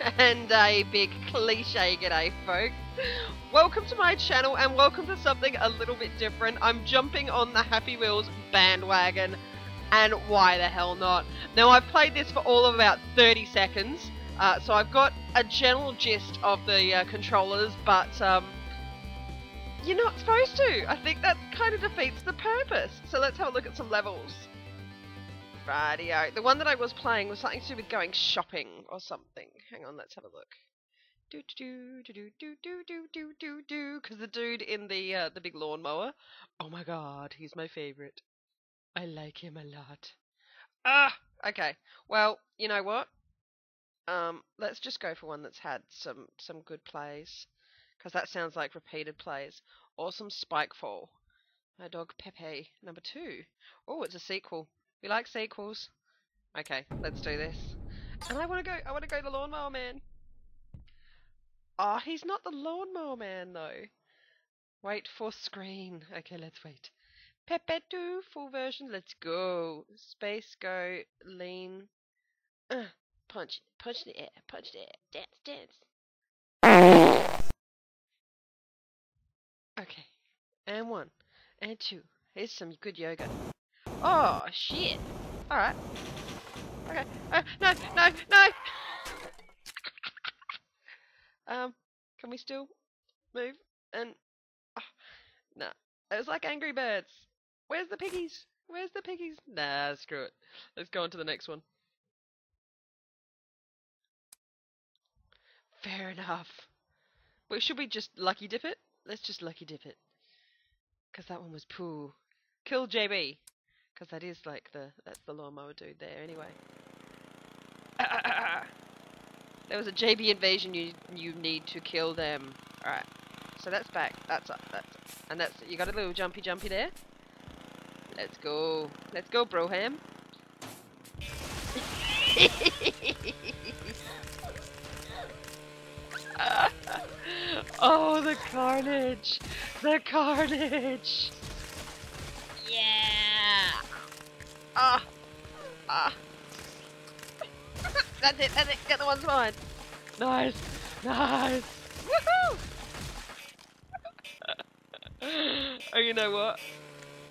and a big cliche g'day, folks. Welcome to my channel and welcome to something a little bit different. I'm jumping on the Happy Wheels bandwagon, and why the hell not? Now, I've played this for all of about 30 seconds, uh, so I've got a general gist of the uh, controllers, but um, you're not supposed to. I think that kind of defeats the purpose. So let's have a look at some levels. Rightio. The one that I was playing was something to do with going shopping or something. Hang on, let's have a look. Do do do do do do do do do do. Because the dude in the uh, the big lawnmower. Oh my god, he's my favorite. I like him a lot. Ah. Okay. Well, you know what? Um, let's just go for one that's had some some good plays, because that sounds like repeated plays. Awesome Spikefall. My dog Pepe number two. Oh, it's a sequel. We like sequels. Okay, let's do this. And I want to go. I want to go the lawnmower man. Ah, oh, he's not the lawnmower man though. Wait for screen. Okay, let's wait. Pepe 2 full version. Let's go. Space go lean. Uh, punch, punch the air, punch the air. Dance, dance. Okay, and one, and two. Here's some good yoga. Oh, shit. Alright. Okay. Uh, no, no, no! um, can we still move? And, oh, no. It was like Angry Birds. Where's the piggies? Where's the piggies? Nah, screw it. Let's go on to the next one. Fair enough. But should we just lucky dip it? Let's just lucky dip it. Because that one was poo. Kill JB. Because that is like the, that's the lawnmower dude there anyway. There was a JB invasion, you you need to kill them. Alright. So that's back. That's up. That's up. And that's, you got a little jumpy jumpy there? Let's go. Let's go, Broham. oh, the carnage! The carnage! Ah! Ah! that's it, that's it, get the ones mine! Nice! Nice! Woohoo! oh, you know what?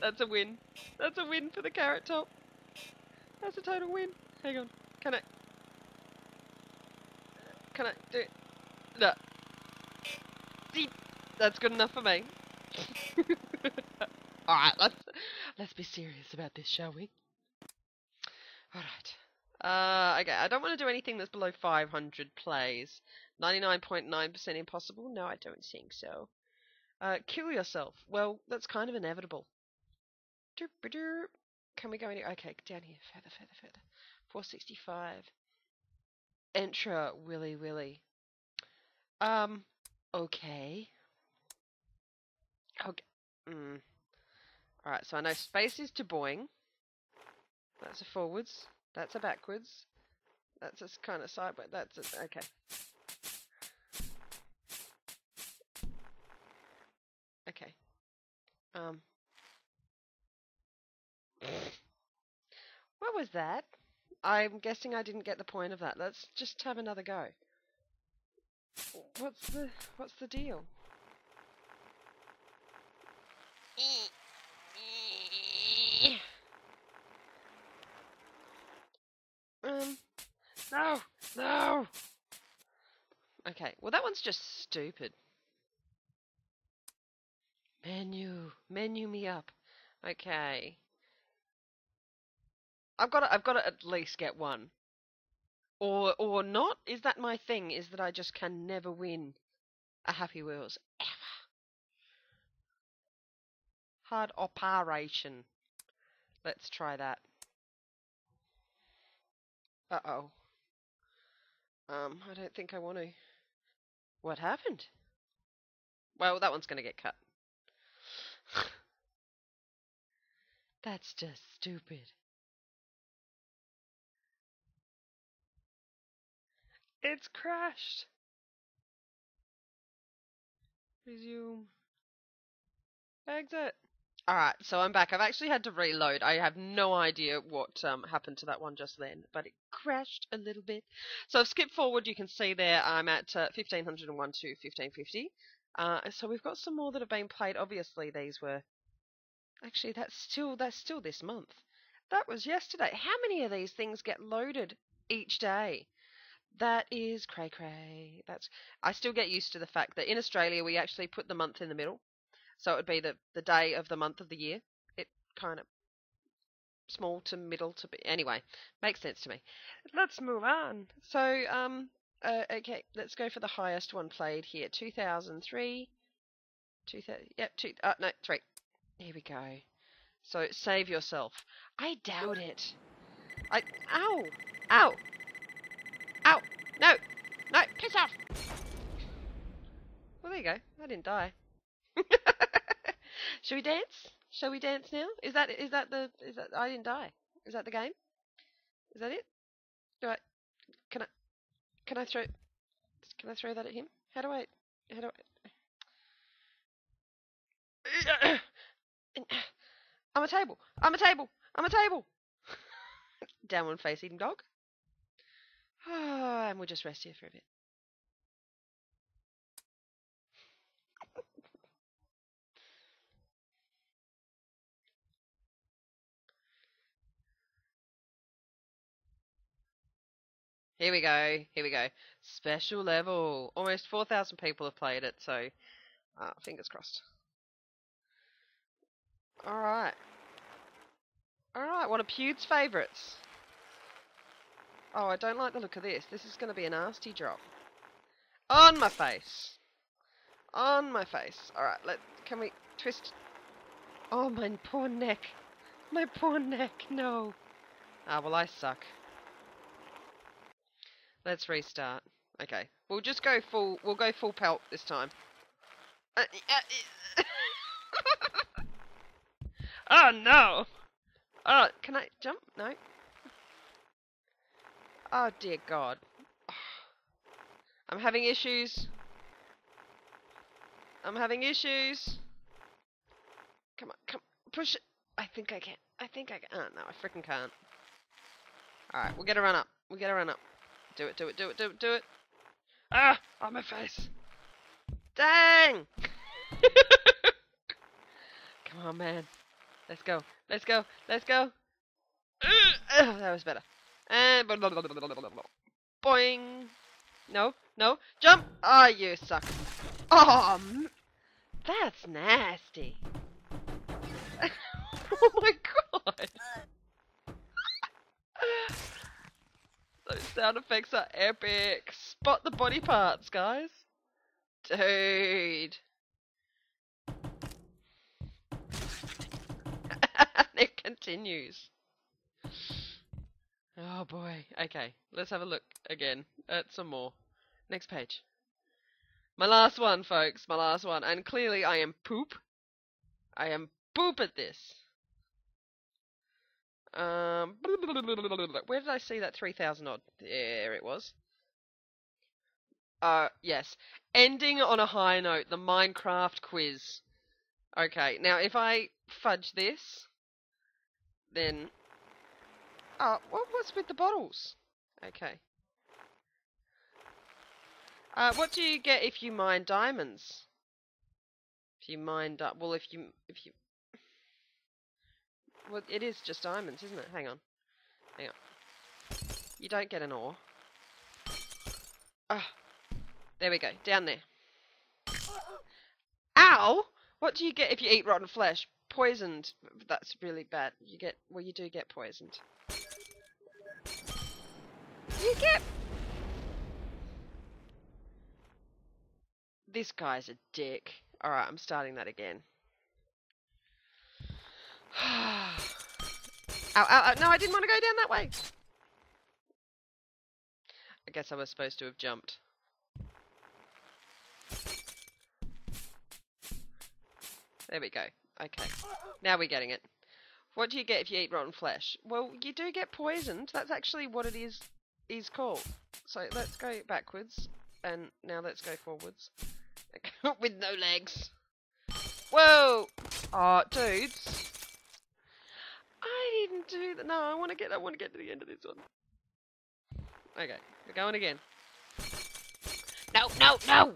That's a win. That's a win for the carrot top. That's a total win. Hang on. Can I... Can I do it? No. See? That's good enough for me. Alright, let's, let's be serious about this, shall we? Alright. Uh, okay, I don't want to do anything that's below 500 plays. 99.9% .9 impossible? No, I don't think so. Uh, kill yourself. Well, that's kind of inevitable. Can we go any... Okay, down here. Further, further, further. 465. Entra Willy Willy. Um, okay. Okay. Mm. Alright, so I know space is to boing. That's a forwards. That's a backwards. That's a kind of sideways. That's a, okay. Okay. Um. What was that? I'm guessing I didn't get the point of that. Let's just have another go. What's the what's the deal? Um, no, no. One's just stupid. Menu, menu me up. Okay. I've got to, I've got to at least get one. Or or not? Is that my thing? Is that I just can never win a Happy Wheels ever? Hard operation. Let's try that. Uh-oh. Um, I don't think I want to. What happened? Well, that one's going to get cut. That's just stupid. It's crashed. Resume. Exit. Alright, so I'm back. I've actually had to reload. I have no idea what um, happened to that one just then, but it crashed a little bit. So I've skipped forward. You can see there I'm at uh, 1501 to 1550. Uh, so we've got some more that have been played. Obviously, these were actually that's still that's still this month. That was yesterday. How many of these things get loaded each day? That is cray cray. That's I still get used to the fact that in Australia we actually put the month in the middle. So it would be the, the day of the month of the year. It kind of small to middle to be anyway makes sense to me. Let's move on. So um uh, okay, let's go for the highest one played here. 2003. 2000. Yep, two. Uh, no, three. Here we go. So save yourself. I doubt it. I. Ow! Ow! Ow! No! No! Piss off! Well, there you go. I didn't die. Shall we dance? Shall we dance now? Is that is that the is that I didn't die? Is that the game? Is that it? Do I can I can I throw can I throw that at him? How do I how do I I'm a table. I'm a table. I'm a table. Downward facing dog. and we'll just rest here for a bit. Here we go. Here we go. Special level. Almost 4,000 people have played it, so uh, fingers crossed. Alright. Alright, one of Pewd's favourites. Oh, I don't like the look of this. This is going to be a nasty drop. On my face. On my face. Alright, let can we twist Oh my poor neck. My poor neck, no. Ah, well I suck. Let's restart. Okay. We'll just go full we'll go full pelt this time. Uh, uh, oh no! Oh, can I jump? No. Oh dear God. I'm having issues. I'm having issues. Come on, come push it. I think I can. I think I can. Oh no, I freaking can't. Alright, we'll get a run up. We'll get a run up. Do it, do it, do it, do it, do it. Ah! On my face. Dang! Come on, man. Let's go. Let's go. Let's go. Uh, that was better. And boing. No, no. Jump! Oh, you suck. Oh, that's nasty. oh my god. Sound effects are epic. Spot the body parts, guys. Dude. it continues. Oh boy. Okay, let's have a look again at some more. Next page. My last one, folks. My last one. And clearly I am poop. I am poop at this. Um, where did I see that 3,000 odd? There it was. Uh, yes. Ending on a high note, the Minecraft quiz. Okay, now if I fudge this, then... Oh, what was with the bottles? Okay. Uh, what do you get if you mine diamonds? If you mine, well, if you if you well, it is just diamonds, isn't it? Hang on. Hang on. You don't get an ore. Ah. There we go. Down there. Ow! What do you get if you eat rotten flesh? Poisoned. That's really bad. You get... Well, you do get poisoned. You get... This guy's a dick. Alright, I'm starting that again. Ow, ow. No, I didn't want to go down that way. I guess I was supposed to have jumped. There we go. Okay. Now we're getting it. What do you get if you eat rotten flesh? Well, you do get poisoned. That's actually what it is is called. So let's go backwards. And now let's go forwards. With no legs. Whoa! Oh, dudes. That. No, I want to get. I want to get to the end of this one. Okay, we're going again. No, no, no!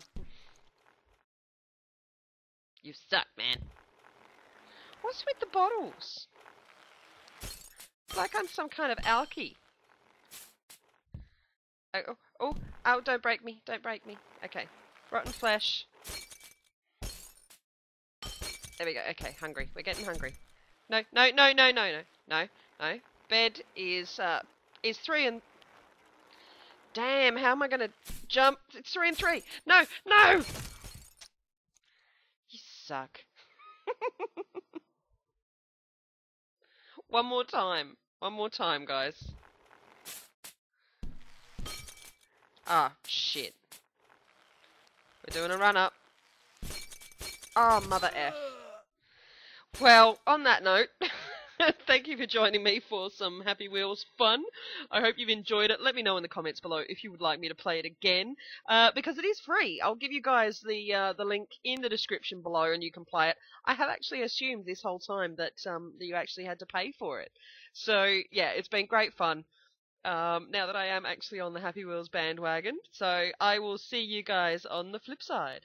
You suck, man. What's with the bottles? Like I'm some kind of alky. Oh, oh, oh, oh, don't break me, don't break me. Okay, rotten flesh. There we go, okay, hungry. We're getting hungry. No, no, no, no, no, no, no, no. Bed is, uh, is three and... Damn, how am I gonna jump? It's three and three. No, no! You suck. One more time. One more time, guys. Ah, shit. We're doing a run up. Oh, mother F. Well, on that note, thank you for joining me for some Happy Wheels fun. I hope you've enjoyed it. Let me know in the comments below if you would like me to play it again, uh, because it is free. I'll give you guys the uh, the link in the description below, and you can play it. I have actually assumed this whole time that um, that you actually had to pay for it. So yeah, it's been great fun. Um, now that I am actually on the Happy Wheels bandwagon, so I will see you guys on the flip side.